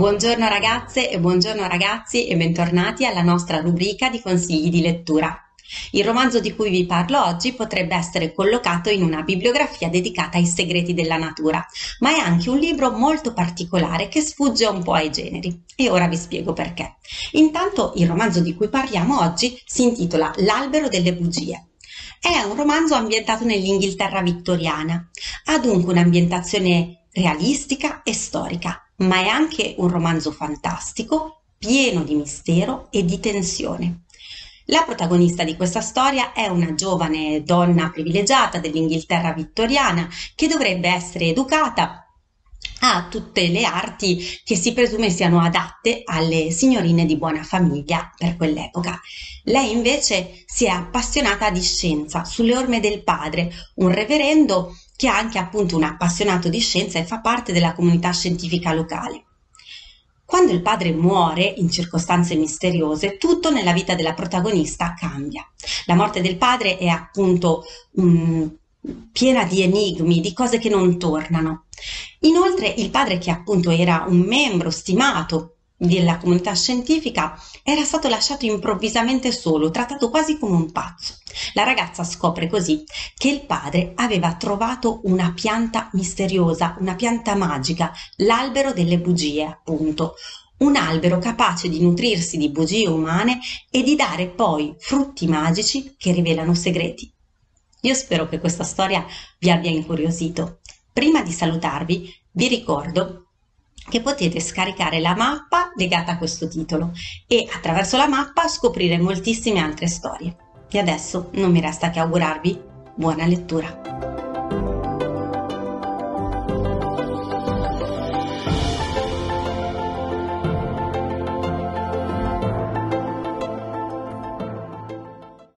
Buongiorno ragazze e buongiorno ragazzi e bentornati alla nostra rubrica di consigli di lettura. Il romanzo di cui vi parlo oggi potrebbe essere collocato in una bibliografia dedicata ai segreti della natura, ma è anche un libro molto particolare che sfugge un po' ai generi e ora vi spiego perché. Intanto il romanzo di cui parliamo oggi si intitola L'albero delle bugie. È un romanzo ambientato nell'Inghilterra vittoriana, ha dunque un'ambientazione realistica e storica, ma è anche un romanzo fantastico, pieno di mistero e di tensione. La protagonista di questa storia è una giovane donna privilegiata dell'Inghilterra vittoriana che dovrebbe essere educata a tutte le arti che si presume siano adatte alle signorine di buona famiglia per quell'epoca. Lei invece si è appassionata di scienza sulle orme del padre, un reverendo che è anche appunto un appassionato di scienza e fa parte della comunità scientifica locale. Quando il padre muore in circostanze misteriose, tutto nella vita della protagonista cambia. La morte del padre è appunto um, piena di enigmi, di cose che non tornano. Inoltre il padre, che appunto era un membro stimato della comunità scientifica era stato lasciato improvvisamente solo, trattato quasi come un pazzo. La ragazza scopre così che il padre aveva trovato una pianta misteriosa, una pianta magica, l'albero delle bugie, appunto. Un albero capace di nutrirsi di bugie umane e di dare poi frutti magici che rivelano segreti. Io spero che questa storia vi abbia incuriosito. Prima di salutarvi, vi ricordo che potete scaricare la mappa legata a questo titolo e attraverso la mappa scoprire moltissime altre storie. E adesso non mi resta che augurarvi buona lettura.